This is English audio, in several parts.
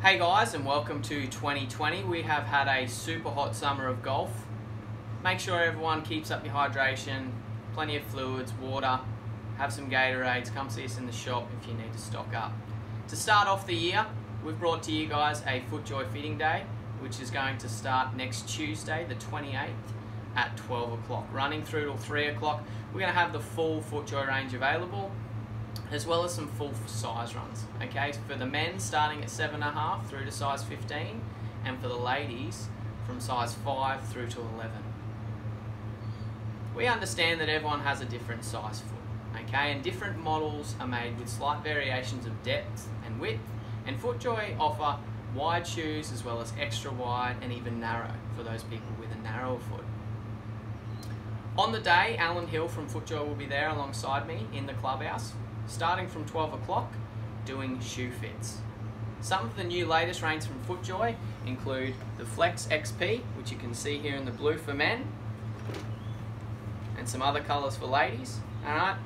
Hey guys and welcome to 2020. We have had a super hot summer of golf. Make sure everyone keeps up your hydration, plenty of fluids, water, have some Gatorades, come see us in the shop if you need to stock up. To start off the year, we've brought to you guys a FootJoy Fitting Day, which is going to start next Tuesday, the 28th at 12 o'clock. Running through till 3 o'clock, we're going to have the full FootJoy range available as well as some full size runs. Okay, for the men starting at seven and a half through to size 15, and for the ladies from size 5 through to 11. We understand that everyone has a different size foot, okay, and different models are made with slight variations of depth and width, and FootJoy offer wide shoes as well as extra wide and even narrow for those people with a narrower foot. On the day, Alan Hill from FootJoy will be there alongside me in the clubhouse starting from 12 o'clock, doing shoe fits. Some of the new latest range from FootJoy include the Flex XP, which you can see here in the blue for men, and some other colours for ladies. Alright.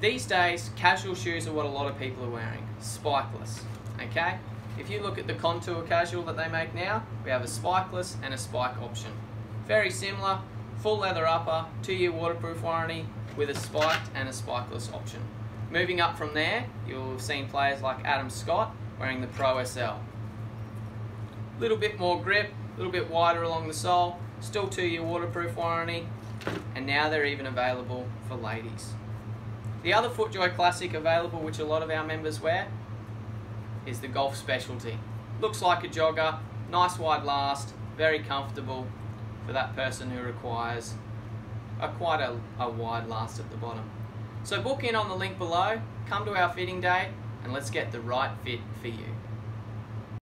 These days, casual shoes are what a lot of people are wearing, spikeless. Okay? If you look at the contour casual that they make now, we have a spikeless and a spike option. Very similar, full leather upper, two year waterproof warranty, with a spiked and a spikeless option. Moving up from there, you'll have seen players like Adam Scott wearing the Pro SL. A little bit more grip, a little bit wider along the sole, still two year waterproof warranty, and now they're even available for ladies. The other FootJoy Classic available, which a lot of our members wear, is the Golf Specialty. Looks like a jogger, nice wide last, very comfortable for that person who requires a quite a, a wide last at the bottom. So book in on the link below, come to our fitting day, and let's get the right fit for you.